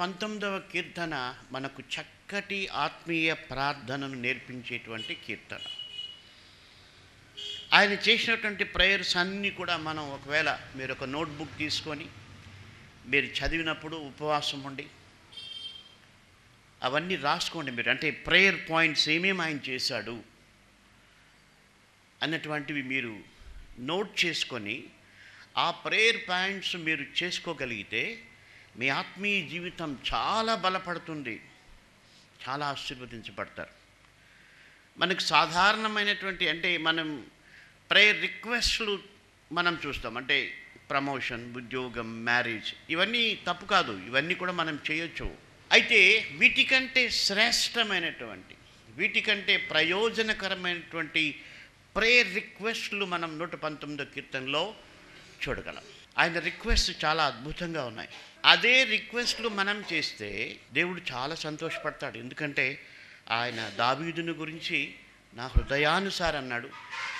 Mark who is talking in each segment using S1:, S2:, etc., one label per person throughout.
S1: పంతొమ్మిదవ కీర్తన మనకు చక్కటి ఆత్మీయ ప్రార్థనను నేర్పించేటువంటి కీర్తన. ఆయన చేసినటువంటి ప్రేయర్స్ అన్నీ కూడా మనం ఒకవేళ మీరు ఒక నోట్బుక్ తీసుకొని మీరు చదివినప్పుడు ఉపవాసం ఉండి అవన్నీ రాసుకోండి మీరు. అంటే ప్రేయర్ పాయింట్స్ ఏమేమి ఆయన చేశాడు అన్నటువంటివి మీరు నోట్ చేసుకొని ఆ ప్రేయర్ పాయింట్స్ మీరు చేసుకోగలిగితే మీ ఆత్మీయ జీవితం చాలా బలపడుతుంది. చాలా ఆశీర్వదించబడతారు. మనకు సాధారణమైనటువంటి అంటే మనం ప్రేయర్ రిక్వెస్ట్లు మనం చూస్తాం. అంటే ప్రమోషన్ ఉద్యోగం మ్యారేజ్ ఇవన్నీ తప్పు కాదు. ఇవన్నీ కూడా మనం చేయొచ్చు. అయితే వీటికంటే శ్రేష్టమైనటువంటి వీటికంటే ప్రయోజనకరమైనటువంటి ప్రేయర్ రిక్వెస్ట్లు మనం నూట పంతొమ్మిదో కీర్తనలో చూడగలం. ఆయన రిక్వెస్ట్ చాలా అద్భుతంగా ఉన్నాయి. అదే రిక్వెస్ట్లు మనం చేస్తే దేవుడు చాలా సంతోషపడతాడు. ఎందుకంటే ఆయన దావీదుని గురించి నా హృదయానుసారం అన్నాడు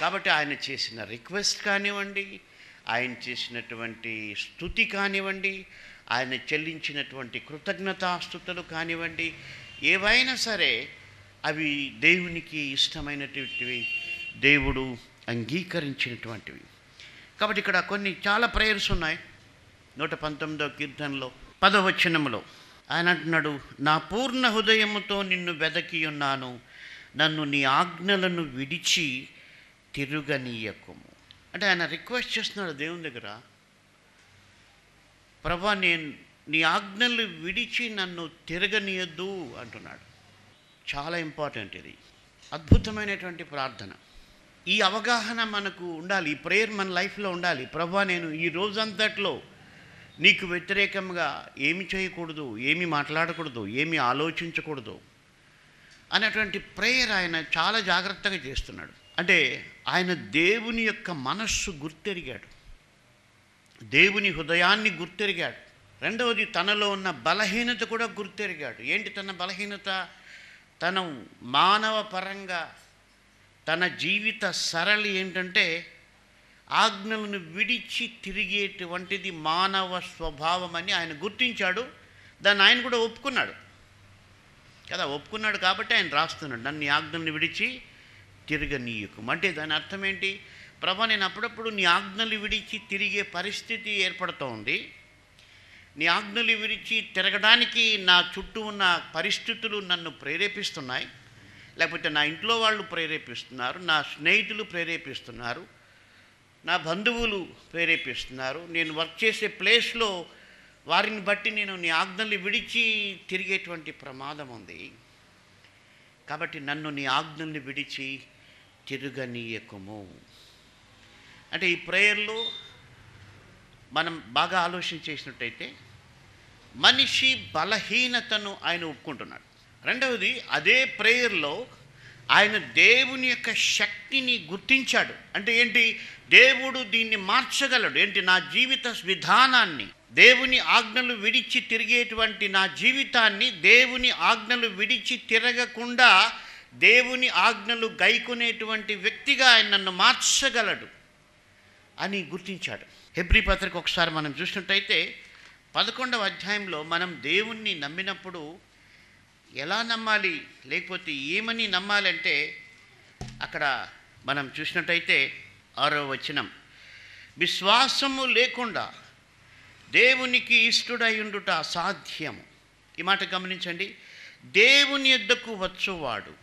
S1: కాబట్టి ఆయన చేసిన రిక్వెస్ట్ కానివ్వండి ఆయన చేసినటువంటి స్థుతి కానివ్వండి ఆయన చెల్లించినటువంటి కృతజ్ఞతాస్థుతులు కానివ్వండి ఏవైనా సరే అవి దేవునికి ఇష్టమైనటువంటివి దేవుడు అంగీకరించినటువంటివి. కాబట్టి ఇక్కడ కొన్ని చాలా ప్రేయర్స్ ఉన్నాయి. నూట పంతొమ్మిదో కీర్తనలో పదవచనములో. ఆయన అంటున్నాడు నా పూర్ణ హృదయముతో నిన్ను వెదకి ఉన్నాను నన్ను నీ ఆజ్ఞలను విడిచి తిరుగనీయకము. అంటే ఆయన రిక్వెస్ట్ చేస్తున్నాడు దేవుని దగ్గర ప్రభా నేను నీ ఆజ్ఞలు విడిచి నన్ను తిరగనీయద్దు అంటున్నాడు. చాలా ఇంపార్టెంట్ ఇది. అద్భుతమైనటువంటి ప్రార్థన. ఈ అవగాహన మనకు ఉండాలి ఈ ప్రేయర్ మన లైఫ్లో ఉండాలి. ప్రభా నేను ఈ రోజంతట్లో నీకు వ్యతిరేకంగా ఏమి చేయకూడదు ఏమి మాట్లాడకూడదు ఏమి ఆలోచించకూడదు అనేటువంటి ప్రేయర్ ఆయన చాలా జాగ్రత్తగా చేస్తున్నాడు. అంటే ఆయన దేవుని యొక్క మనస్సు గుర్తెరిగాడు. దేవుని హృదయాన్ని గుర్తెరిగాడు. రెండవది తనలో ఉన్న బలహీనత కూడా గుర్తెరిగాడు. ఏంటి తన బలహీనత? తను మానవ పరంగా తన జీవిత సరళి ఏంటంటే ఆజ్ఞలను విడిచి తిరిగేటువంటిది మానవ స్వభావం అని ఆయన గుర్తించాడు. దాన్ని ఆయన కూడా ఒప్పుకున్నాడు. కదా ఒప్పుకున్నాడు కాబట్టి ఆయన రాస్తున్నాడు. నన్ను నీ ఆజ్ఞల్ని విడిచి తిరగనీయకు. అంటే దాని అర్థం ఏంటి? ప్రభా నేను అప్పుడప్పుడు నీ ఆజ్ఞలు విడిచి తిరిగే పరిస్థితి ఏర్పడుతోంది నీ ఆజ్ఞలు విడిచి తిరగడానికి నా చుట్టూ ఉన్న పరిస్థితులు నన్ను ప్రేరేపిస్తున్నాయి. లేకపోతే నా ఇంట్లో వాళ్ళు ప్రేరేపిస్తున్నారు నా స్నేహితులు ప్రేరేపిస్తున్నారు. నా బంధువులు ప్రేరేపిస్తున్నారు. నేను వర్క్ చేసే ప్లేస్లో వారిని బట్టి నేను నీ ఆజ్ఞల్ని విడిచి తిరిగేటువంటి ప్రమాదం ఉంది. కాబట్టి నన్ను నీ ఆజ్ఞల్ని విడిచి తిరగనీయకము. అంటే ఈ ప్రేయర్లో మనం బాగా ఆలోచన చేసినట్టయితే మనిషి బలహీనతను ఆయన ఒప్పుకుంటున్నాడు. రెండవది అదే ప్రేయర్లో ఆయన దేవుని యొక్క శక్తిని గుర్తించాడు. అంటే ఏంటి? దేవుడు దీన్ని మార్చగలడు. ఏంటి? నా జీవిత విధానాన్ని దేవుని ఆజ్ఞలు విడిచి తిరిగేటువంటి నా జీవితాన్ని దేవుని ఆజ్ఞలు విడిచి తిరగకుండా దేవుని ఆజ్ఞలు గైకునేటువంటి వ్యక్తిగా ఆయన నన్ను మార్చగలడు అని గుర్తించాడు. హెబ్రి పత్రిక ఒకసారి మనం చూసినట్టయితే పదకొండవ అధ్యాయంలో మనం దేవుణ్ణి నమ్మినప్పుడు ఎలా నమ్మాలి? లేకపోతే ఏమని నమ్మాలంటే అక్కడ మనం చూసినట్టయితే ఆరో వచనం. విశ్వాసము లేకుండా దేవునికి ఇష్టడై ఉండుట అసాధ్యము. ఈ మాట గమనించండి. దేవుని ఎద్దకు వచ్చువాడు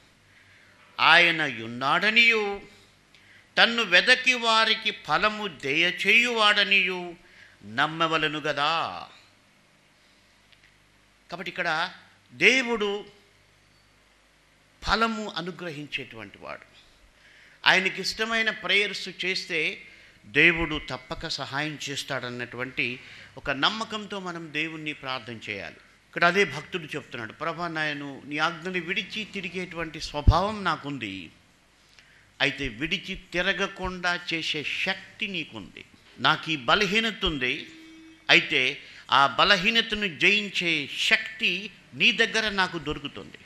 S1: ఆయన ఉన్నాడనియు తన్ను వెదకి వారికి ఫలము దయచేయువాడనియు నమ్మవలను గదా. కాబట్టి ఇక్కడ దేవుడు ఫలము అనుగ్రహించేటువంటి వాడు. ఆయనకి ఇష్టమైన ప్రేయర్స్ చేస్తే దేవుడు తప్పక సహాయం చేస్తాడన్నటువంటి ఒక నమ్మకంతో మనం దేవుణ్ణి ప్రార్థన చేయాలి. ఇక్కడ అదే భక్తుడు చెప్తున్నాడు ప్రభా నాయను నీ ఆజ్ఞని విడిచి తిరిగేటువంటి స్వభావం నాకుంది. అయితే విడిచి తిరగకుండా చేసే శక్తి నీకుంది. నాకు ఈ బలహీనత ఉంది. అయితే ఆ బలహీనతను జయించే శక్తి నీ దగ్గర నాకు దొరుకుతుంది.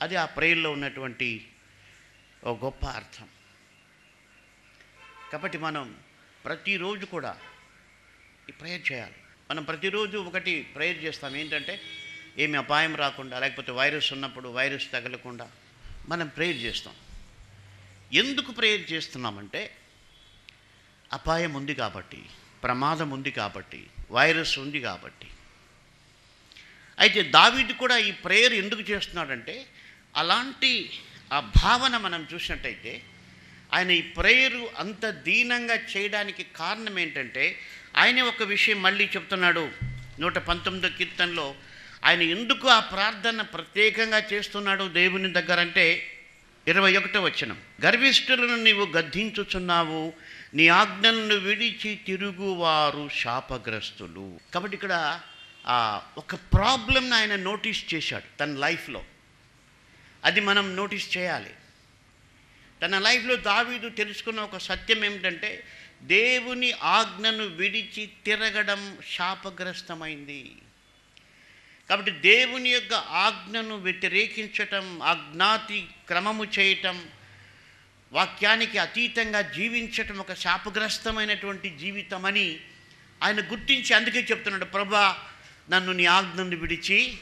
S1: అది ఆ ప్రేయర్లో ఉన్నటువంటి ఒక గొప్ప అర్థం. కాబట్టి మనం ప్రతిరోజు కూడా ఈ ప్రేయర్ చేయాలి. మనం ప్రతిరోజు ఒకటి ప్రేయర్ చేస్తాం. ఏంటంటే ఏమి అపాయం రాకుండా లేకపోతే వైరస్ ఉన్నప్పుడు వైరస్ తగలకుండా మనం ప్రేయర్ చేస్తాం. ఎందుకు ప్రేయర్ చేస్తున్నామంటే అపాయం ఉంది కాబట్టి ప్రమాదం ఉంది కాబట్టి వైరస్ ఉంది కాబట్టి. అయితే దావీది కూడా ఈ ప్రేయర్ ఎందుకు చేస్తున్నాడంటే అలాంటి ఆ భావన మనం చూసినట్టయితే ఆయన ఈ ప్రేయరు అంత దీనంగా చేయడానికి కారణం ఏంటంటే ఆయన ఒక విషయం మళ్ళీ చెప్తున్నాడు. నూట పంతొమ్మిదో కీర్తనలో ఆయన ఎందుకు ఆ ప్రార్థన ప్రత్యేకంగా చేస్తున్నాడు దేవుని దగ్గర అంటే ఇరవై ఒకటో వచనం. గర్విష్ఠులను నీవు గద్దించుచున్నావు నీ ఆజ్ఞలను విడిచి తిరుగువారు శాపగ్రస్తులు. కాబట్టి ఇక్కడ ఆ, ఒక ప్రాబ్లంని ఆయన నోటీస్ చేశాడు తన లైఫ్లో. అది మనం నోటీస్ చేయాలి. తన లైఫ్లో దావీదు తెలుసుకున్న ఒక సత్యం ఏమిటంటే దేవుని ఆజ్ఞను విడిచి తిరగడం శాపగ్రస్తమైంది. కాబట్టి దేవుని యొక్క ఆజ్ఞను వ్యతిరేకించటం ఆజ్ఞాతి క్రమము చేయటం వాక్యానికి అతీతంగా జీవించటం ఒక శాపగ్రస్తమైనటువంటి జీవితం అని ఆయన గుర్తించి అందుకే చెప్తున్నాడు ప్రభా నన్ను నీ ఆజ్ఞను విడిచి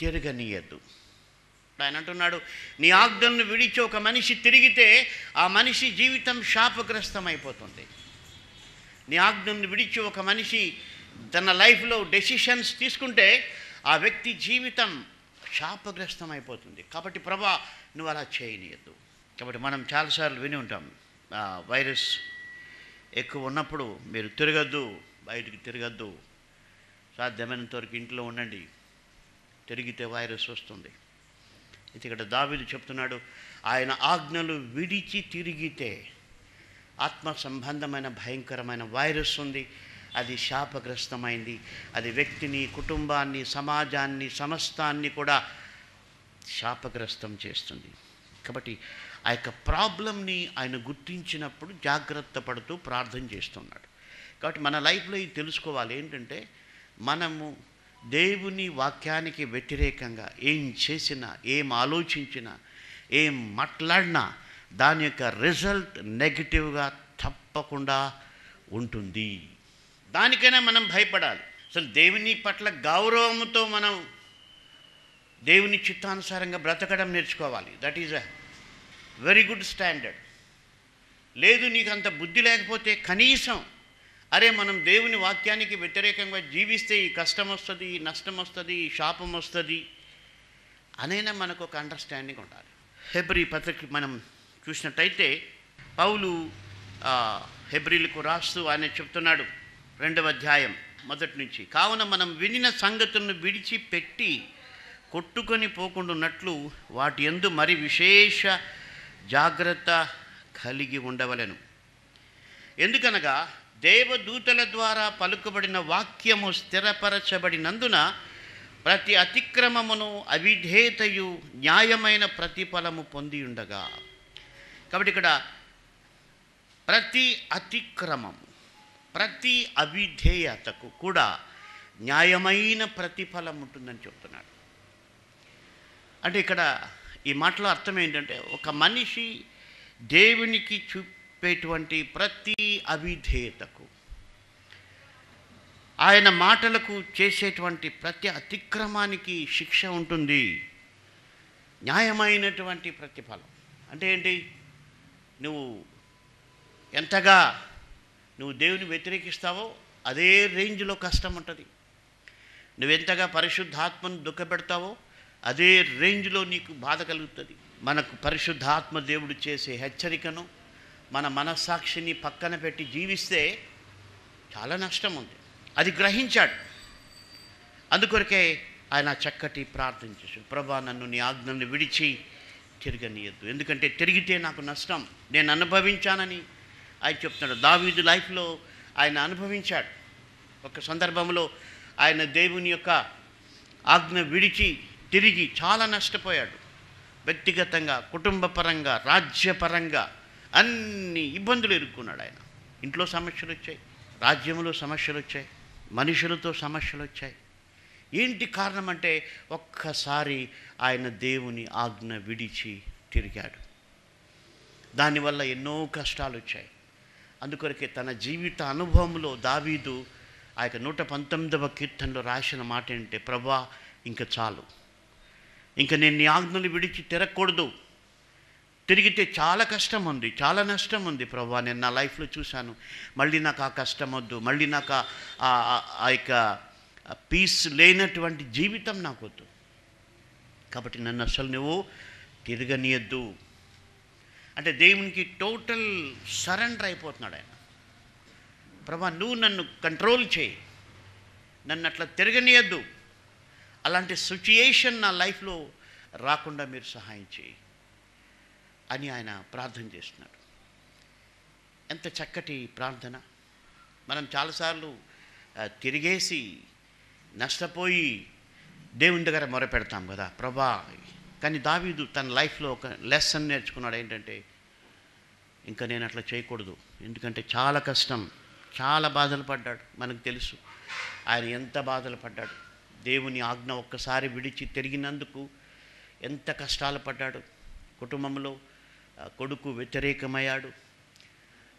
S1: తిరగనీయద్దు. ఆయన అంటున్నాడు నీ ఆజ్ఞలను విడిచి ఒక మనిషి తిరిగితే ఆ మనిషి జీవితం శాపగ్రస్తమైపోతుంది. నీ ఆజ్ఞలను విడిచి ఒక మనిషి తన లైఫ్లో డెసిషన్స్ తీసుకుంటే ఆ వ్యక్తి జీవితం శాపగ్రస్తమైపోతుంది. కాబట్టి ప్రభా నువ్వు అలా చేయనీయద్దు. కాబట్టి మనం చాలాసార్లు విని ఉంటాం వైరస్ ఎక్కువ ఉన్నప్పుడు మీరు తిరగద్దు బయటికి తిరగద్దు సాధ్యమైనంత వరకు ఇంట్లో ఉండండి తిరిగితే వైరస్ వస్తుంది. అయితే ఇక్కడ దావీదు చెప్తున్నాడు ఆయన ఆజ్ఞలు విడిచి తిరిగితే ఆత్మ సంబంధమైన భయంకరమైన వైరస్ ఉంది అది శాపగ్రస్తమైంది అది వ్యక్తిని కుటుంబాన్ని సమాజాన్ని సమస్తాన్ని కూడా శాపగ్రస్తం చేస్తుంది. కాబట్టి ఆ యొక్క ప్రాబ్లంని ఆయన గుర్తించినప్పుడు జాగ్రత్త పడుతూ ప్రార్థన చేస్తున్నాడు. కాబట్టి మన లైఫ్లో ఇది తెలుసుకోవాలి ఏంటంటే మనము దేవుని వాక్యానికి వ్యతిరేకంగా ఏం చేసినా ఏం ఆలోచించినా ఏం మాట్లాడినా దాని యొక్క రిజల్ట్ నెగిటివ్గా తప్పకుండా ఉంటుంది. దానికైనా మనం భయపడాలి. అసలు దేవుని పట్ల గౌరవంతో మనం దేవుని చిత్తానుసారంగా బ్రతకడం నేర్చుకోవాలి. That is a very good standard లేదు నీకు అంత బుద్ధి లేకపోతే కనీసం అరే మనం దేవుని వాక్యానికి వ్యతిరేకంగా జీవిస్తే ఈ కష్టం వస్తుంది ఈ నష్టం వస్తుంది ఈ శాపం వస్తుంది అనైనా మనకు ఒక అండర్స్టాండింగ్ ఉండాలి. హెబ్రి పత్రిక మనం చూసినట్టయితే పౌలు హెబ్రిలకు రాస్తూ ఆయన చెప్తున్నాడు రెండవ అధ్యాయం మొదటి నుంచి. కావున మనం వినిన సంగతులను విడిచిపెట్టి కొట్టుకొని పోకుండా ఉన్నట్లు వాటి ఎందు మరి విశేష జాగ్రత్త కలిగి ఉండవలెను. ఎందుకనగా దేవదూతల ద్వారా పలుకబడిన వాక్యము స్థిరపరచబడినందున ప్రతి అతిక్రమమును అవిధేయతయు న్యాయమైన ప్రతిఫలము పొంది ఉండగా కాబట్టి ఇక్కడ ప్రతి అతిక్రమము ప్రతి అవిధేయతకు కూడా న్యాయమైన ప్రతిఫలం ఉంటుందని చెప్తున్నాడు. అంటే ఇక్కడ ఈ మాటలో అర్థం ఏంటంటే ఒక మనిషి దేవునికి చెప్పేటువంటి ప్రతి అవిధేయతకు ఆయన మాటలకు చేసేటువంటి ప్రతి అతిక్రమానికి శిక్ష ఉంటుంది. న్యాయమైనటువంటి ప్రతిఫలం. అంటే ఏంటి? నువ్వు ఎంతగా నువ్వు దేవుని వ్యతిరేకిస్తావో అదే రేంజ్లో కష్టం ఉంటుంది. నువ్వెంతగా పరిశుద్ధాత్మను దుఃఖపెడతావో అదే రేంజ్లో నీకు బాధ కలుగుతుంది. మనకు పరిశుద్ధాత్మ దేవుడు చేసే హెచ్చరికను మన మనస్సాక్షిని పక్కన పెట్టి జీవిస్తే చాలా నష్టం ఉంది. అది గ్రహించాడు. అందుకొరకే ఆయన చక్కటి ప్రార్థన చేశాడు. ప్రభా నన్ను నీ ఆజ్ఞను విడిచి తిరగనీయద్దు. ఎందుకంటే తిరిగితే నాకు నష్టం. నేను అనుభవించానని ఆయన చెప్తున్నాడు. దావీదు లైఫ్లో ఆయన అనుభవించాడు. ఒక సందర్భంలో ఆయన దేవుని యొక్క ఆజ్ఞ విడిచి తిరిగి చాలా నష్టపోయాడు. వ్యక్తిగతంగా కుటుంబపరంగా రాజ్యపరంగా అన్ని ఇబ్బందులు ఎదుర్కొన్నాడు ఆయన. ఇంట్లో సమస్యలు వచ్చాయి రాజ్యంలో సమస్యలు వచ్చాయి మనుషులతో సమస్యలు వచ్చాయి. ఏంటి కారణం అంటే ఒక్కసారి ఆయన దేవుని ఆజ్ఞ విడిచి తిరిగాడు. దానివల్ల ఎన్నో కష్టాలు వచ్చాయి. అందుకొరకే తన జీవిత అనుభవంలో దావీదు ఆ యొక్క నూట పంతొమ్మిదవ కీర్తనలో రాసిన మాట ఏంటంటే ప్రభా ఇంకా చాలు. ఇంకా నేను నీ ఆజ్ఞలు విడిచి తిరగకూడదు. తిరిగితే చాలా కష్టం ఉంది చాలా నష్టం ఉంది ప్రభా నేను నా లైఫ్లో చూశాను. మళ్ళీ నాకు ఆ కష్టం వద్దు మళ్ళీ నాకు ఆ- యొక్క పీస్ లేనటువంటి జీవితం నాకు వద్దు కాబట్టి నన్ను అసలు నువ్వు తిరగనీయద్దు. అంటే దేవునికి టోటల్ సరెండర్ అయిపోతున్నాడు ఆయన. ప్రభా నువ్వు నన్ను కంట్రోల్ చేయి. నన్ను అట్లా తిరగనీయద్దు. అలాంటి సిచ్యుయేషన్ నా లైఫ్లో రాకుండా మీరు సహాయం చేయి. అని ఆయన ప్రార్థన చేస్తున్నాడు. ఎంత చక్కటి ప్రార్థన. మనం చాలాసార్లు తిరిగేసి నష్టపోయి దేవుని దగ్గర మొరపెడతాం కదా ప్రభా. కానీ దావీదు తన లైఫ్లో ఒక లెసన్ నేర్చుకున్నాడు ఏంటంటే ఇంకా నేను అట్లా చేయకూడదు. ఎందుకంటే చాలా కష్టం చాలా బాధలు పడ్డాడు మనకు తెలుసు. ఆయన ఎంత బాధలు పడ్డాడు. దేవుని ఆజ్ఞ ఒక్కసారి విడిచి తిరిగినందుకు ఎంత కష్టాలు పడ్డాడు. కుటుంబంలో కొడుకు వ్యతిరేకమయ్యాడు.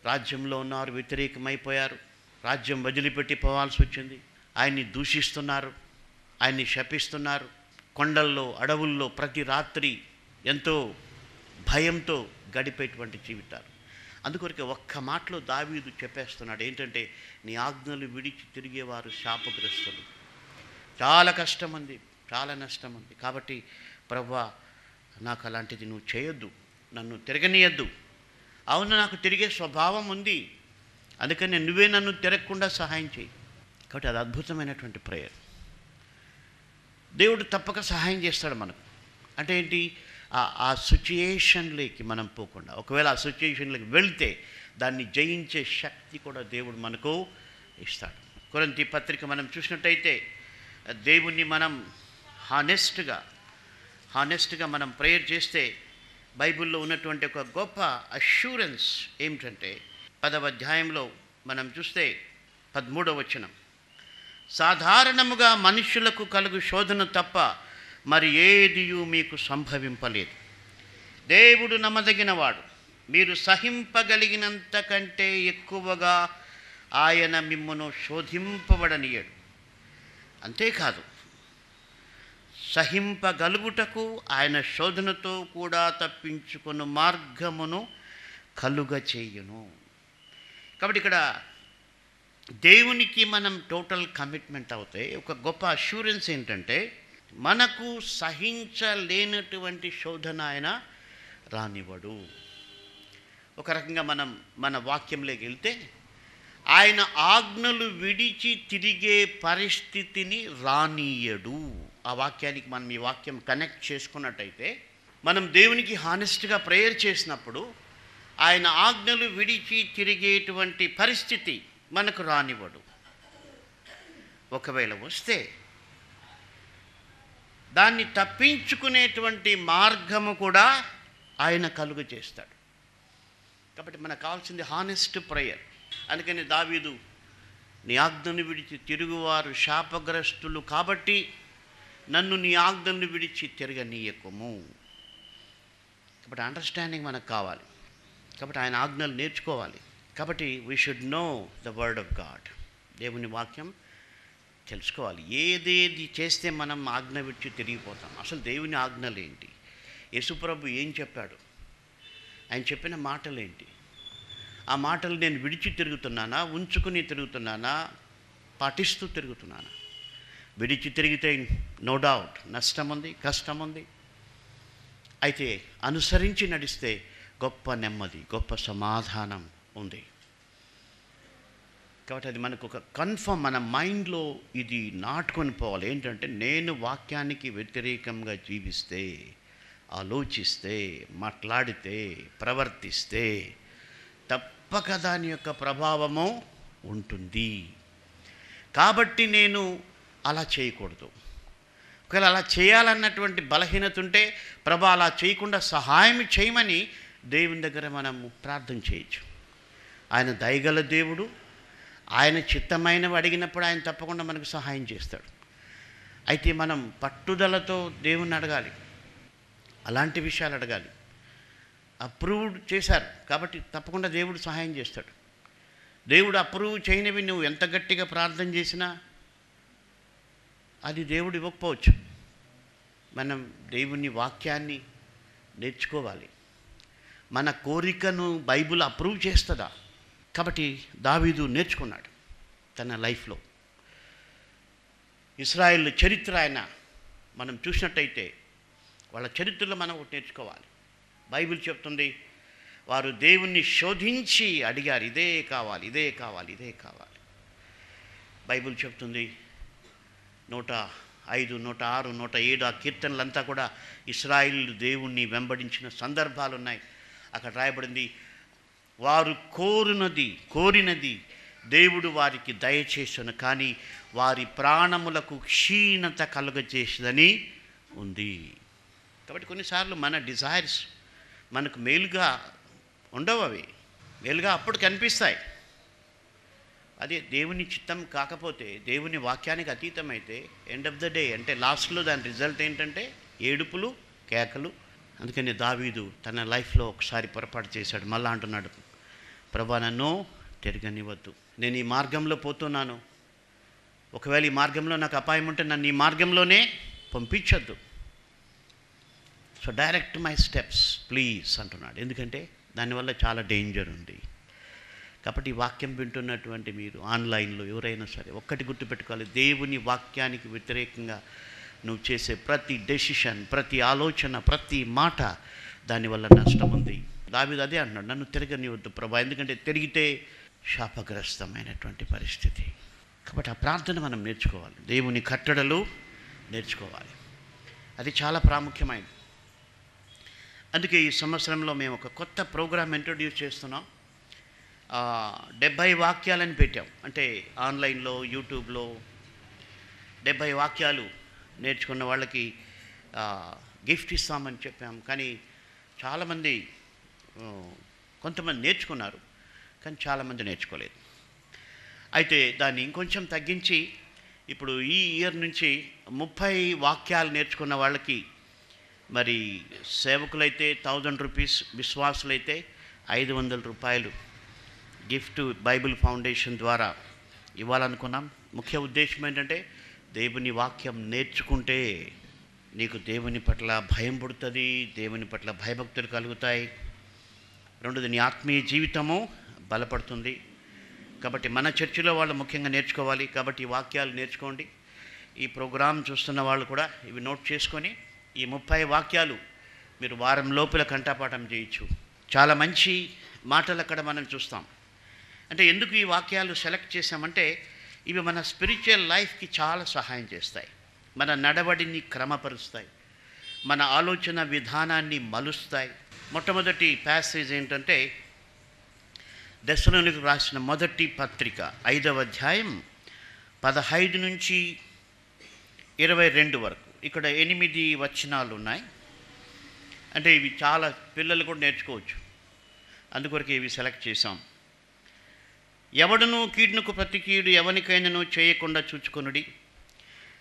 S1: రాజ్యంలో ఉన్నారు వ్యతిరేకమైపోయారు. రాజ్యం వదిలిపెట్టి పోవాల్సి వచ్చింది. ఆయన్ని దూషిస్తున్నారు. ఆయన్ని శపిస్తున్నారు. కొండల్లో అడవుల్లో ప్రతి రాత్రి ఎంతో భయంతో గడిపేటువంటి జీవితాలు. అందుకొరకే ఒక్క మాటలో దావీదు చెప్పేస్తున్నాడు. ఏంటంటే నీ ఆజ్ఞలు విడిచి తిరిగేవారు శాపగ్రస్తులు. చాలా కష్టం ఉంది చాలా నష్టం ఉంది కాబట్టి ప్రభా నాకు అలాంటిది నువ్వు చేయొద్దు. నన్ను తిరగనీయద్దు. అవును నాకు తిరిగే స్వభావం ఉంది. అందుకని నువ్వే నన్ను తిరగకుండా సహాయం చేయి. కాబట్టి అది అద్భుతమైనటువంటి ప్రేయర్. దేవుడు తప్పక సహాయం చేస్తాడు మనకు. అంటే ఏంటి? ఆ- సిచ్యుయేషన్లోకి మనం పోకుండా. ఒకవేళ ఆ సిచ్యుయేషన్లోకి వెళ్తే దాన్ని జయించే శక్తి కూడా దేవుడు మనకు ఇస్తాడు. కొరంతి పత్రిక మనం చూసినట్టయితే దేవుణ్ణి మనం హానెస్ట్గా హానెస్ట్గా మనం ప్రేయర్ చేస్తే బైబిల్లో ఉన్నటువంటి ఒక గొప్ప అష్యూరెన్స్ ఏమిటంటే పదవ అధ్యాయంలో మనం చూస్తే పదమూడవ వచనం. సాధారణముగా మనుషులకు కలుగు శోధన తప్ప మరి ఏదియూ మీకు సంభవింపలేదు. దేవుడు నమ్మదగినవాడు. మీరు సహింపగలిగినంత కంటే ఎక్కువగా ఆయన మిమ్మను శోధింపబడనీయడు. అంతేకాదు సహింపగలుగుటకు ఆయన శోధనతో కూడా తప్పించుకున్న మార్గమును కలుగ చేయును. కాబట్టి ఇక్కడ దేవునికి మనం టోటల్ కమిట్మెంట్ అవుతే ఒక గొప్ప అష్యూరెన్స్ ఏంటంటే మనకు సహించలేనటువంటి శోధన ఆయన రానివ్వడు. ఒక రకంగా మనం మన వాక్యంలోకి వెళ్తే ఆయన ఆజ్ఞలు విడిచి తిరిగే పరిస్థితిని రానీయడు ఆ వాక్యానికి మనం ఈ వాక్యం కనెక్ట్ చేసుకున్నట్టయితే మనం దేవునికి హానెస్ట్గా ప్రేయర్ చేసినప్పుడు ఆయన ఆజ్ఞలు విడిచి తిరిగేటువంటి పరిస్థితి మనకు రానివ్వడు. ఒకవేళ వస్తే దాన్ని తప్పించుకునేటువంటి మార్గము కూడా ఆయన కలుగు చేస్తాడు. కాబట్టి మనకు కావాల్సింది హానెస్ట్ ప్రేయర్ అందుకని దావీదు నీ ఆజ్ఞను విడిచి తిరుగువారు శాపగ్రస్తులు కాబట్టి నన్ను నీ ఆజ్ఞను విడిచి తిరగనీయకము. కాబట్టి అండర్స్టాండింగ్ మనకు కావాలి. కాబట్టి ఆయన ఆజ్ఞలు నేర్చుకోవాలి. కాబట్టి we should know the word of God దేవుని వాక్యం తెలుసుకోవాలి. ఏదేది చేస్తే మనం ఆజ్ఞ విడిచి తిరిగిపోతాం? అసలు దేవుని ఆజ్ఞలు ఏంటి యేసుప్రభు ఏం చెప్పాడు? ఆయన చెప్పిన మాటలు ఏంటి ఆ మాటలు నేను విడిచి తిరుగుతున్నానా? ఉంచుకుని తిరుగుతున్నానా? పాటిస్తూ తిరుగుతున్నానా? విడిచి తిరిగితే నో డౌట్ నష్టం ఉంది కష్టం ఉంది అయితే అనుసరించి నడిస్తే గొప్ప నెమ్మది గొప్ప సమాధానం ఉంది. కాబట్టి అది మనకు ఒక కన్ఫర్మ్ మన మైండ్లో ఇది నాటుకొని పోవాలి. ఏంటంటే నేను వాక్యానికి వ్యతిరేకంగా జీవిస్తే ఆలోచిస్తే మాట్లాడితే ప్రవర్తిస్తే తప్పక దాని యొక్క ప్రభావము ఉంటుంది. కాబట్టి నేను అలా చేయకూడదు. ఒకవేళ అలా చేయాలన్నటువంటి బలహీనత ఉంటే ప్రభా అలా చేయకుండా సహాయం చేయమని దేవుని దగ్గర మనం ప్రార్థన చేయొచ్చు. ఆయన దయగల దేవుడు ఆయన చిత్తమైనవి అడిగినప్పుడు ఆయన తప్పకుండా మనకు సహాయం చేస్తాడు. అయితే మనం పట్టుదలతో దేవుణ్ణి అడగాలి. అలాంటి విషయాలు అడగాలి. అప్రూవ్డ్ చేశారు కాబట్టి తప్పకుండా దేవుడు సహాయం చేస్తాడు. దేవుడు అప్రూవ్ చేయనివి నువ్వు ఎంత గట్టిగా ప్రార్థన చేసినా అది దేవుడు ఇవ్వకపోవచ్చు. మనం దేవుని వాక్యాన్ని నేర్చుకోవాలి. మన కోరికను బైబిల్ అప్రూవ్ చేస్తుందా? కాబట్టి దావీదు నేర్చుకున్నాడు తన లైఫ్లో. ఇస్రాయిల్ చరిత్ర ఆయన మనం చూసినట్టయితే వాళ్ళ చరిత్రలో మనం ఒకటి నేర్చుకోవాలి. బైబిల్ చెప్తుంది వారు దేవుణ్ణి శోధించి అడిగారు ఇదే కావాలి ఇదే కావాలి ఇదే కావాలి. బైబిల్ చెప్తుంది నూట ఐదు నూట ఆరు నూట ఏడు ఆ కీర్తనలంతా కూడా ఇస్రాయిల్ దేవుణ్ణి వెంబడించిన సందర్భాలు ఉన్నాయి అక్కడ రాయబడింది వారు కోరినది కోరినది దేవుడు వారికి దయచేసను కానీ వారి ప్రాణములకు క్షీణత కలుగజేసిందని ఉంది. కాబట్టి కొన్నిసార్లు మన డిజైర్స్ మనకు మేలుగా ఉండవు అవి మేలుగా అప్పుడు కనిపిస్తాయి. అదే దేవుని చిత్తం కాకపోతే దేవుని వాక్యానికి అతీతమైతే ఎండ్ ఆఫ్ ద డే అంటే లాస్ట్లో దాని రిజల్ట్ ఏంటంటే ఏడుపులు కేకలు. అందుకని దావీదు తన లైఫ్లో ఒకసారి పొరపాటు చేశాడు. మళ్ళా అంటున్నాడు ప్రభా నన్ను తిరగనివద్దు నేను ఈ మార్గంలో పోతున్నాను. ఒకవేళ ఈ మార్గంలో నాకు అపాయం ఉంటే నన్ను ఈ మార్గంలోనే పంపించొద్దు. So direct my steps please అంటున్నాడు. ఎందుకంటే దానివల్ల చాలా డేంజర్ ఉంది. కాబట్టి ఈ వాక్యం వింటున్నటువంటి మీరు ఆన్లైన్లో ఎవరైనా సరే ఒక్కటి గుర్తుపెట్టుకోవాలి. దేవుని వాక్యానికి వ్యతిరేకంగా నువ్వు చేసే ప్రతి డెసిషన్ ప్రతి ఆలోచన ప్రతి మాట దానివల్ల నష్టం ఉంది. దావిది అదే అంటున్నాడు నన్ను తిరగనివద్దు ప్రభా ఎందుకంటే తిరిగితే శాపగ్రస్తమైనటువంటి పరిస్థితి. కాబట్టి ఆ ప్రార్థన మనం నేర్చుకోవాలి. దేవుని కట్టడలు నేర్చుకోవాలి. అది చాలా ప్రాముఖ్యమైనది. అందుకే ఈ సంవత్సరంలో మేము ఒక కొత్త ప్రోగ్రామ్ ఇంట్రొడ్యూస్ చేస్తున్నాం. డెబ్భై వాక్యాలని పెట్టాం. అంటే ఆన్లైన్లో యూట్యూబ్లో డెబ్భై వాక్యాలు నేర్చుకున్న వాళ్ళకి గిఫ్ట్ ఇస్తామని చెప్పాం. కానీ చాలామంది కొంతమంది నేర్చుకున్నారు కానీ చాలామంది నేర్చుకోలేదు. అయితే దాన్ని ఇంకొంచెం తగ్గించి ఇప్పుడు ఈ ఇయర్ నుంచి ముప్పై వాక్యాలు నేర్చుకున్న వాళ్ళకి మరి సేవకులైతే థౌజండ్ రూపీస్ విశ్వాసులైతే ఐదు వందల రూపాయలు గిఫ్ట్ బైబిల్ ఫౌండేషన్ ద్వారా ఇవ్వాలనుకున్నాం. ముఖ్య ఉద్దేశం ఏంటంటే దేవుని వాక్యం నేర్చుకుంటే నీకు దేవుని పట్ల భయం పుడుతుంది దేవుని పట్ల భయభక్తులు కలుగుతాయి. రెండోది నీ ఆత్మీయ జీవితము బలపడుతుంది. కాబట్టి మన చర్చిలో వాళ్ళు ముఖ్యంగా నేర్చుకోవాలి. కాబట్టి ఈ వాక్యాలు నేర్చుకోండి. ఈ ప్రోగ్రాం చూస్తున్న వాళ్ళు కూడా ఇవి నోట్ చేసుకొని ఈ ముప్పై వాక్యాలు మీరు వారం లోపల కంఠపాఠం చేయొచ్చు. చాలా మంచి మాటలు అక్కడ మనం చూస్తాం. అంటే ఎందుకు ఈ వాక్యాలు సెలెక్ట్ చేసామంటే ఇవి మన స్పిరిచువల్ లైఫ్కి చాలా సహాయం చేస్తాయి. మన నడవడిని క్రమపరుస్తాయి. మన ఆలోచన విధానాన్ని మలుస్తాయి. మొట్టమొదటి ప్యాసేజ్ ఏంటంటే దశలోనికి రాసిన మొదటి పత్రిక ఐదవ అధ్యాయం పదహైదు నుంచి ఇరవై రెండు వరకు. ఇక్కడ ఎనిమిది వచనాలు ఉన్నాయి. అంటే ఇవి చాలా పిల్లలు కూడా నేర్చుకోవచ్చు. అందుకొరకు ఇవి సెలెక్ట్ చేసాం ఎవడను కీడునకు ప్రతి కీడు ఎవనికైనను చేయకుండా చూచుకొనుడి.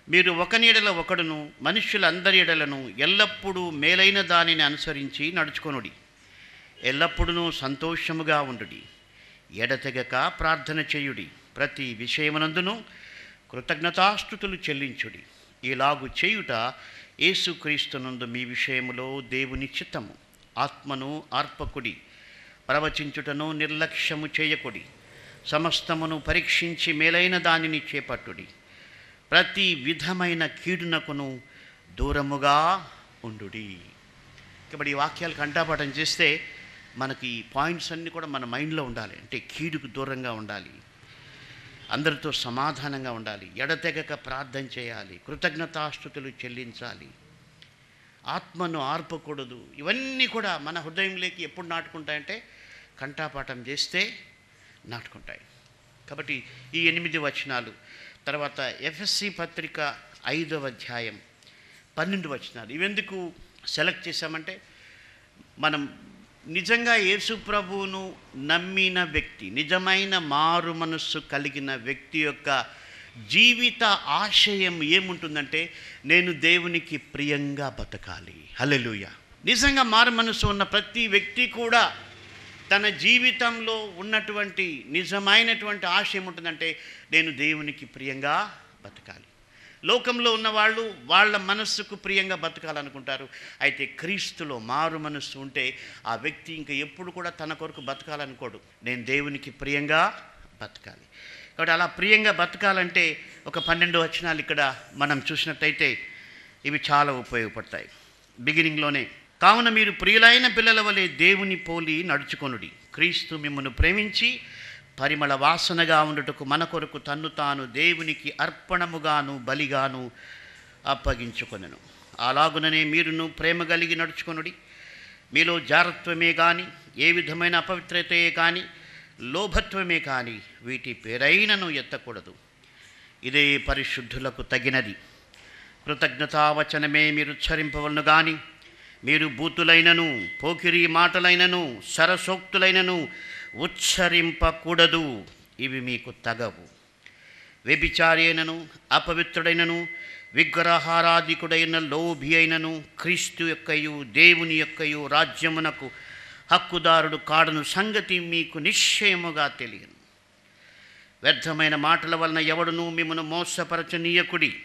S1: మీరు ఒక నీడల ఒకడును మనుష్యులందరి ఎడలను ఎల్లప్పుడూ మేలైన దానిని అనుసరించి నడుచుకొనుడి. ఎల్లప్పుడూ సంతోషముగా ఉండుడి. ఎడతెగక ప్రార్థన చేయుడి. ప్రతి విషయమునందును కృతజ్ఞతాస్థుతులు చెల్లించుడి. ఇలాగు చేయుట యేసుక్రీస్తునందు మీ విషయములో దేవుని చిత్తము. ఆత్మను ఆర్పకుడి ప్రవచించుటను నిర్లక్ష్యము చేయకుడి. సమస్తమును పరీక్షించి మేలైన దానిని చేపట్టుడి. ప్రతి విధమైన కీడునకును దూరముగా ఉండుడి. కాబట్టి ఈ వాక్యాలు కంఠాపాఠం చేస్తే మనకి ఈ పాయింట్స్ అన్నీ కూడా మన మైండ్లో ఉండాలి. అంటే కీడుకు దూరంగా ఉండాలి. అందరితో సమాధానంగా ఉండాలి. ఎడతెగక ప్రార్థన చేయాలి. కృతజ్ఞతాస్థుతులు చెల్లించాలి. ఆత్మను ఆర్పకూడదు. ఇవన్నీ కూడా మన హృదయంలోకి ఎప్పుడు నాటుకుంటాయంటే కంఠాపాఠం చేస్తే నాటుకుంటాయి. కాబట్టి ఈ ఎనిమిది వచనాలు తర్వాత ఎఫ్ఎస్సి పత్రిక ఐదవ అధ్యాయం పన్నెండు వచనాలు. ఇవెందుకు సెలెక్ట్ చేశామంటే మనం నిజంగా యేసు ప్రభువును నమ్మిన వ్యక్తి నిజమైన మారు మనస్సు కలిగిన వ్యక్తి యొక్క జీవిత ఆశయం ఏముంటుందంటే నేను దేవునికి ప్రియంగా బతకాలి. హలెలుయ నిజంగా మారు మనస్సు ఉన్న ప్రతి వ్యక్తి కూడా తన జీవితంలో ఉన్నటువంటి నిజమైనటువంటి ఆశ ఏముంటుందంటే నేను దేవునికి ప్రియంగా బతకాలి. లోకంలో ఉన్నవాళ్ళు వాళ్ళ మనస్సుకు ప్రియంగా బతకాలనుకుంటారు. అయితే క్రీస్తులో మారు మనస్సు ఉంటే ఆ వ్యక్తి ఇంకా ఎప్పుడు కూడా తన కొరకు బతకాలనుకోడు. నేను దేవునికి ప్రియంగా బతకాలి. కాబట్టి అలా ప్రియంగా బతకాలంటే ఒక పన్నెండు వచనాలు ఇక్కడ మనం చూసినట్టయితే ఇవి చాలా ఉపయోగపడతాయి. బిగినింగ్లోనే కావున మీరు ప్రియులైన పిల్లల వలె దేవుని పోలి నడుచుకొనుడి. క్రీస్తు మిమ్మల్ని ప్రేమించి పరిమళ వాసనగా ఉండుటకు మన కొరకు తన్ను తాను దేవునికి అర్పణముగాను బలిగాను అప్పగించుకొనెను. అలాగుననే మీరును ప్రేమ కలిగి నడుచుకొనుడి. మీలో జారత్వమే కానీ ఏ విధమైన అపవిత్రతయే కానీ లోభత్వమే కానీ వీటి పేరైనను ఎత్తకూడదు. ఇదే పరిశుద్ధులకు తగినది. కృతజ్ఞతావచనమే మీరు ఉచ్చరింపవలను కానీ మీరు బూతులైనను పోకిరి మాటలైనను సరసోక్తులైనను ఉచ్చరింపకూడదు. ఇవి మీకు తగవు. వ్యభిచారైనను అపవిత్రుడైనను విగ్రహారాధికుడైన లోభి అయినను క్రీస్తు యొక్కయు దేవుని యొక్కయు రాజ్యమునకు హక్కుదారుడు కాడను సంగతి మీకు నిశ్చయముగా తెలియను. వ్యర్థమైన మాటల వలన ఎవడును మిమ్మను మోసపరచనీయకుడి.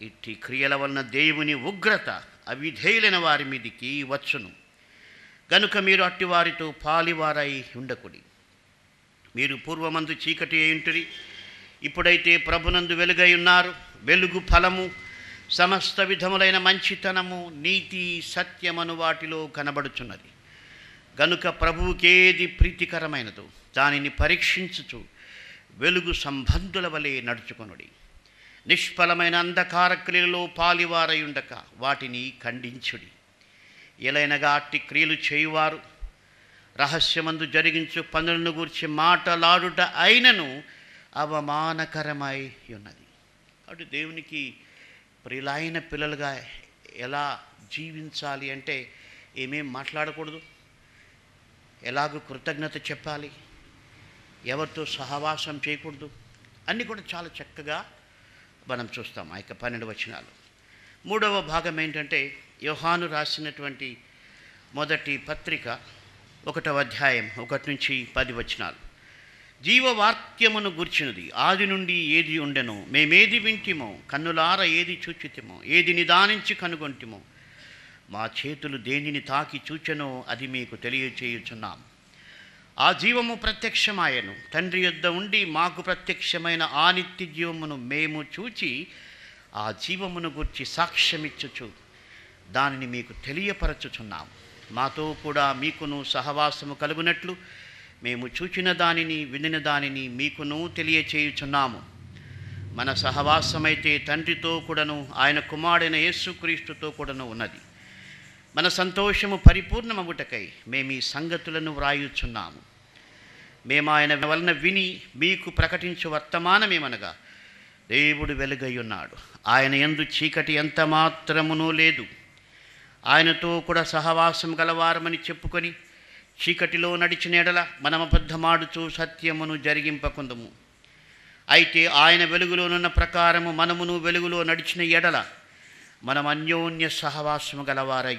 S1: ఇట్టి క్రియల వలన దేవుని ఉగ్రత అవిధేయులైన వారి మీదికి వచ్చును. గనుక మీరు అట్టి వారితో పాలివారై ఉండకుడి. మీరు పూర్వమందు చీకటి అయింటిరి ఇప్పుడైతే ప్రభునందు వెలుగై ఉన్నారు. వెలుగు ఫలము సమస్త విధములైన మంచితనము నీతి సత్యమను వాటిలో కనబడుచున్నది. గనుక ప్రభువుకేది ప్రీతికరమైనదో దానిని పరీక్షించుచు వెలుగు సంబంధుల వలె నడుచుకొనుడి. నిష్ఫలమైన అంధకార క్రియలలో పాలివారయుండక వాటిని ఖండించుడి. ఎలైనగా అట్టి క్రియలు చేయువారు రహస్యమందు జరిగించు పనులను గూర్చి మాటలాడుట అయినను అవమానకరమై ఉన్నది కాబట్టి దేవునికి ప్రియులైన పిల్లలుగా ఎలా జీవించాలి అంటే ఏమేం మాట్లాడకూడదు? ఎలాగో కృతజ్ఞత చెప్పాలి? ఎవరితో సహవాసం చేయకూడదు? అన్నీ కూడా చాలా చక్కగా మనం చూస్తాం ఆ యొక్క పన్నెండు వచనాలు. మూడవ భాగం ఏంటంటే యోహాను రాసినటువంటి మొదటి పత్రిక ఒకటవ అధ్యాయం ఒకటి నుంచి పది వచనాలు. జీవవాక్యమును గుర్చినది ఆది నుండి ఏది ఉండెనో మేమేది వింటిమో కన్నులార ఏది చూచితిమో ఏది నిదానించి కనుగొంటిమో మా చేతులు దేనిని తాకి చూచెనో అది మీకు తెలియచేయుచున్నాం. ఆ జీవము ప్రత్యక్షమాయను. తండ్రి యొద్ద ఉండి మాకు ప్రత్యక్షమైన ఆ నిత్య జీవమును మేము చూచి ఆ జీవమును గుర్చి సాక్ష్యమిచ్చుచు దానిని మీకు తెలియపరచుచున్నాం. మాతో కూడా మీకును సహవాసము కలుగునట్లు మేము చూచిన దానిని వినిన దానిని మీకును తెలియచేయుచున్నాము. మన సహవాసమైతే తండ్రితో కూడాను ఆయన కుమారుడైన యేసుక్రీస్తుతో కూడాను ఉన్నది. మన సంతోషము పరిపూర్ణమగుటకై మేము ఈ సంగతులను వ్రాయుచున్నాము. మేము ఆయన వలన విని మీకు ప్రకటించు వర్తమానమేమనగా దేవుడు వెలుగై ఉన్నాడు ఆయన ఎందు చీకటి ఎంత మాత్రమునూ లేదు. ఆయనతో కూడా సహవాసం గలవారమని చెప్పుకొని చీకటిలో నడిచిన ఎడల మనం అబద్ధమాడుచు సత్యమును జరిగింపకుందము. అయితే ఆయన వెలుగులోనున్న ప్రకారము మనమును వెలుగులో నడిచిన ఎడల మనం అన్యోన్య సహవాసము గలవారై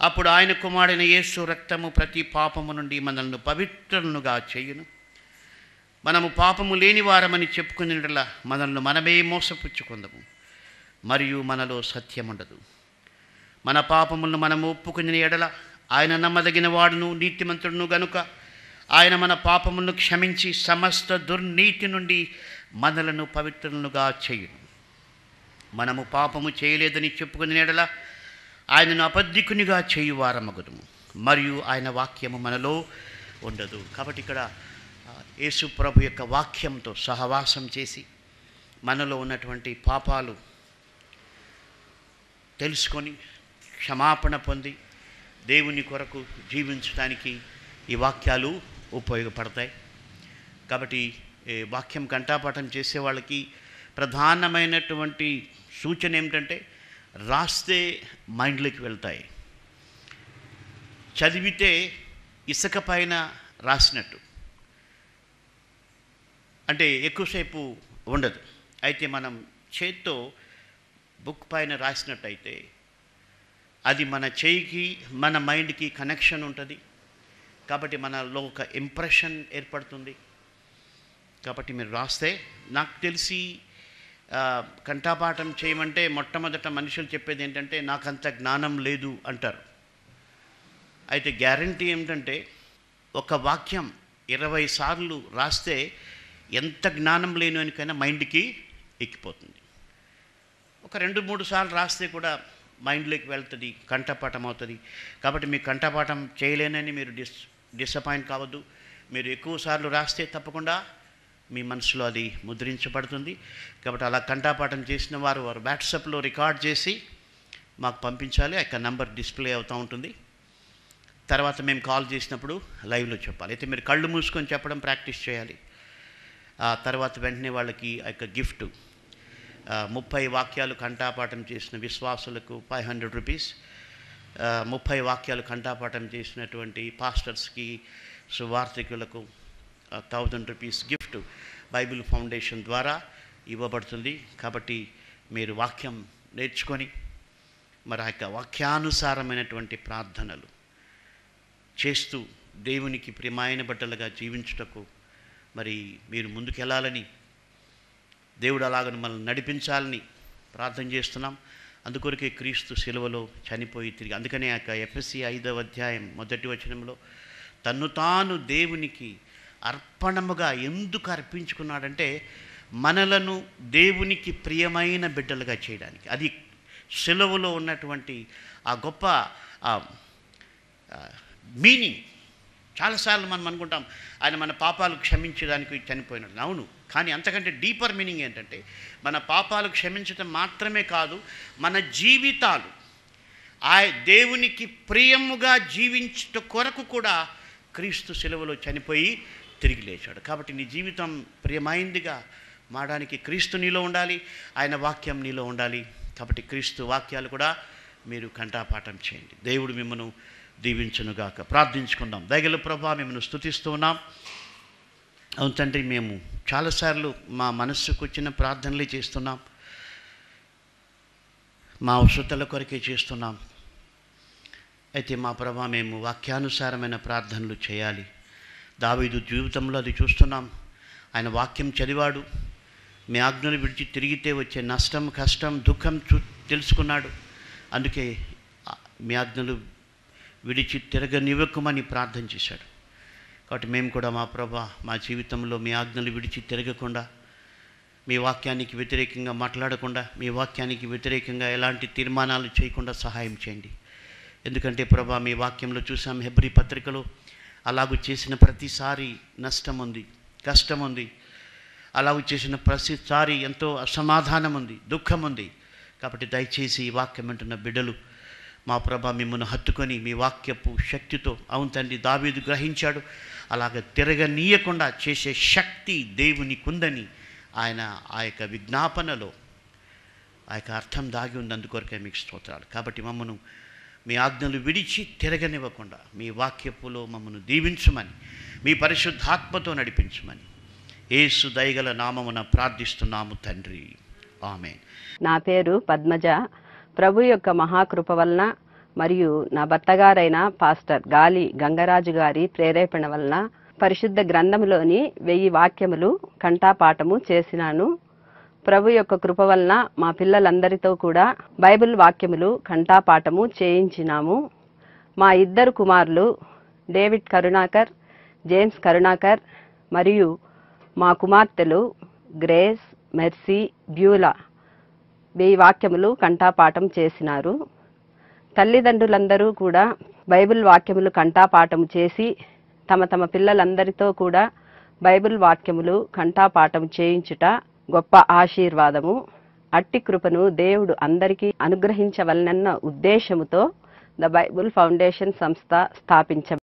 S1: అప్పుడు ఆయన కుమారుడైన యేసు రక్తము ప్రతి పాపము నుండి మనల్ని పవిత్రనుగా చేయును. మనము పాపము లేని వారమని చెప్పుకునేలా మనల్ని మనమే మోసపుచ్చుకుందము. మరియు మనలో సత్యముండదు. మన పాపములను మనము ఒప్పుకుని ఎడల ఆయన నమ్మదగిన వాడును నీతిమంతుడును గనుక ఆయన మన పాపములను క్షమించి సమస్త దుర్నీతి నుండి మనలను పవిత్రులుగా చేయును. మనము పాపము చేయలేదని చెప్పుకుని నేడల ఆయనను అబద్ధికునిగా చేయువారమగుదుము. మరియు ఆయన వాక్యము మనలో ఉండదు. కాబట్టి ఇక్కడ యేసు ప్రభు యొక్క వాక్యంతో సహవాసం చేసి మనలో ఉన్నటువంటి పాపాలు తెలుసుకొని క్షమాపణ పొంది దేవుని కొరకు జీవించడానికి ఈ వాక్యాలు ఉపయోగపడతాయి. కాబట్టి వాక్యం కంఠాపాఠం చేసే వాళ్ళకి ప్రధానమైనటువంటి సూచన ఏమిటంటే రాస్తే మైండ్లోకి వెళ్తాయి. చదివితే ఇసుక పైన రాసినట్టు. అంటే ఎక్కువసేపు ఉండదు. అయితే మనం చేత్తో బుక్ పైన రాసినట్టయితే అది మన చేయికి మన మైండ్కి కనెక్షన్ ఉంటుంది. కాబట్టి మనలో ఒక ఇంప్రెషన్ ఏర్పడుతుంది. కాబట్టి మీరు రాస్తే నాకు తెలిసి కంఠాపాఠం చేయమంటే మొట్టమొదట మనుషులు చెప్పేది ఏంటంటే నాకంత జ్ఞానం లేదు అంటారు. అయితే గ్యారంటీ ఏమిటంటే ఒక వాక్యం ఇరవై సార్లు రాస్తే ఎంత జ్ఞానం లేనికైనా మైండ్కి ఎక్కిపోతుంది. ఒక రెండు మూడు సార్లు రాస్తే కూడా మైండ్లోకి వెళ్తుంది కంఠపాఠం అవుతుంది. కాబట్టి మీ కంఠపాఠం చేయలేనని మీరు డిస్ డిసప్పాయింట్ కావద్దు. మీరు ఎక్కువ సార్లు రాస్తే తప్పకుండా మీ మనసులో అది ముద్రించబడుతుంది. కాబట్టి అలా కంఠాపాఠం చేసిన వారు వారు వాట్సాప్లో రికార్డ్ చేసి మాకు పంపించాలి. ఆ యొక్క నంబర్ డిస్ప్లే అవుతూ ఉంటుంది. తర్వాత మేము కాల్ చేసినప్పుడు లైవ్లో చెప్పాలి. అయితే మీరు కళ్ళు మూసుకొని చెప్పడం ప్రాక్టీస్ చేయాలి. ఆ తర్వాత వెంటనే వాళ్ళకి ఆ యొక్క గిఫ్ట్. ముప్పై వాక్యాలు కంఠాపాఠం చేసిన విశ్వాసులకు ఫైవ్ హండ్రెడ్ రూపీస్. ముప్పై వాక్యాలు కంఠాపాఠం చేసినటువంటి పాస్టర్స్కి సువార్థికులకు thousand rupees gift Bible foundation ద్వారా ఇవ్వబడుతుంది. కాబట్టి మీరు వాక్యం నేర్చుకొని మరి ఆ యొక్క వాక్యానుసారమైనటువంటి ప్రార్థనలు చేస్తూ దేవునికి ప్రియమైన బట్టలుగా జీవించుటకు మరి మీరు ముందుకెళ్ళాలని దేవుడు అలాగ మనల్ని నడిపించాలని ప్రార్థన చేస్తున్నాం. అందుకొరకే క్రీస్తు శిలువలో చనిపోయి తిరిగి అందుకనే ఆ యొక్క ఎఫ్ఎస్సి ఐదవ అధ్యాయం మొదటి వచనంలో తన్ను తాను దేవునికి అర్పణముగా ఎందుకు అర్పించుకున్నాడంటే మనలను దేవునికి ప్రియమైన బిడ్డలుగా చేయడానికి. అది సెలవులో ఉన్నటువంటి ఆ గొప్ప మీనింగ్. చాలాసార్లు మనం అనుకుంటాం ఆయన మన పాపాలు క్షమించడానికి చనిపోయినాడు. అవును కానీ అంతకంటే డీపర్ మీనింగ్ ఏంటంటే మన పాపాలు క్షమించడం మాత్రమే కాదు మన జీవితాలు ఆ దేవునికి ప్రియముగా జీవించట కొరకు కూడా క్రీస్తు సెలవులో చనిపోయి తిరిగి లేచాడు. కాబట్టి నీ జీవితం ప్రియమైందిగా మారడానికి క్రీస్తు నీలో ఉండాలి ఆయన వాక్యం నీలో ఉండాలి. కాబట్టి క్రీస్తు వాక్యాలు కూడా మీరు కంఠాపాఠం చేయండి. దేవుడు మిమ్మను దీవించునుగాక. ప్రార్థించుకుందాం. దయగల ప్రభా మిమ్మల్ని స్థుతిస్తూ ఉన్నాం. అవును తండ్రి మేము చాలాసార్లు మా మనస్సుకు వచ్చిన ప్రార్థనలే చేస్తున్నాం. మా అవసరతల కొరకే చేస్తున్నాం. అయితే మా ప్రభా మేము వాక్యానుసారమైన ప్రార్థనలు చేయాలి. దావీదు జీవితంలో అది చూస్తున్నాం. ఆయన వాక్యం చదివాడు. మీ ఆజ్ఞలు విడిచి తిరిగితే వచ్చే నష్టం కష్టం దుఃఖం చూ తెలుసుకున్నాడు. అందుకే మీ ఆజ్ఞలు విడిచి తిరగనివ్వకమని ప్రార్థన చేశాడు. కాబట్టి మేము కూడా మా ప్రభా మా జీవితంలో మీ ఆజ్ఞలు విడిచి తిరగకుండా మీ వాక్యానికి వ్యతిరేకంగా మాట్లాడకుండా మీ వాక్యానికి వ్యతిరేకంగా ఎలాంటి తీర్మానాలు చేయకుండా సహాయం చేయండి. ఎందుకంటే ప్రభా మీ వాక్యంలో చూసాం హెబ్రి పత్రికలో అలాగూ చేసిన ప్రతిసారి నష్టం ఉంది కష్టం ఉంది అలాగూ చేసిన ప్రతిసారి ఎంతో అసమాధానం ఉంది దుఃఖం ఉంది కాబట్టి దయచేసి ఈ వాక్యం వింటున్న బిడ్డలు మా ప్రభ మిమ్మల్ని హత్తుకొని మీ వాక్యపు శక్తితో అవును తండ్రి దావీదు గ్రహించాడు. అలాగ తిరగనీయకుండా చేసే శక్తి దేవునికుందని ఆయన ఆ యొక్క విజ్ఞాపనలో ఆ యొక్క అర్థం దాగి ఉంది అందుకొరకే మీకు స్తోత్రాలు. కాబట్టి మమ్మను మీ ఆజ్ఞలు విడిచి తిరగనివ్వకుండా మీ వాక్యపులో మమ్మను దీవించమని మీ పరిశుద్ధాత్మతో నడిపించమని ఏసు దయగల నామమున ప్రార్థిస్తున్నాము తండ్రి. ఆమె
S2: నా పేరు పద్మజ. ప్రభు యొక్క మహాకృప వలన మరియు నా భర్తగారైన పాస్టర్ గాలి గంగరాజు గారి ప్రేరేపణ వలన పరిశుద్ధ గ్రంథములోని వెయ్యి వాక్యములు కంఠాపాఠము చేసినాను. ప్రభు యొక్క కృప వలన మా పిల్లలందరితో కూడా బైబిల్ వాక్యములు కంఠాపాఠము చేయించినాము. మా ఇద్దరు కుమారులు డేవిడ్ కరుణాకర్ జేమ్స్ కరుణాకర్ మరియు మా కుమార్తెలు గ్రేస్ మెర్సీ బ్యూలా వెయ్యి వాక్యములు కంఠాపాఠం చేసినారు. తల్లిదండ్రులందరూ కూడా బైబిల్ వాక్యములు కంఠాపాఠము చేసి తమ తమ పిల్లలందరితో కూడా బైబిల్ వాక్యములు కంఠాపాఠం చేయించుట గొప్ప ఆశీర్వాదము అట్టి కృపను దేవుడు అందరికీ అనుగ్రహించవలనన్న ఉద్దేశముతో ద బైబుల్ ఫౌండేషన్ సంస్థ స్థాపించ